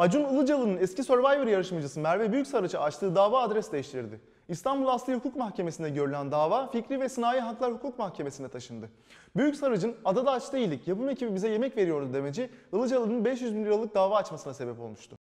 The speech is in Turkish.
Acun Ilıcalı'nın eski Survivor yarışmacısı Merve Büyüksaraç'a açtığı dava adres değiştirdi. İstanbul Asli Hukuk Mahkemesi'nde görülen dava Fikri ve Sınai Haklar Hukuk Mahkemesi'ne taşındı. Büyüksaraç'ın adada aç değildik, yapım ekibi bize yemek veriyordu demeci Ilıcalı'nın 500 bin liralık dava açmasına sebep olmuştu.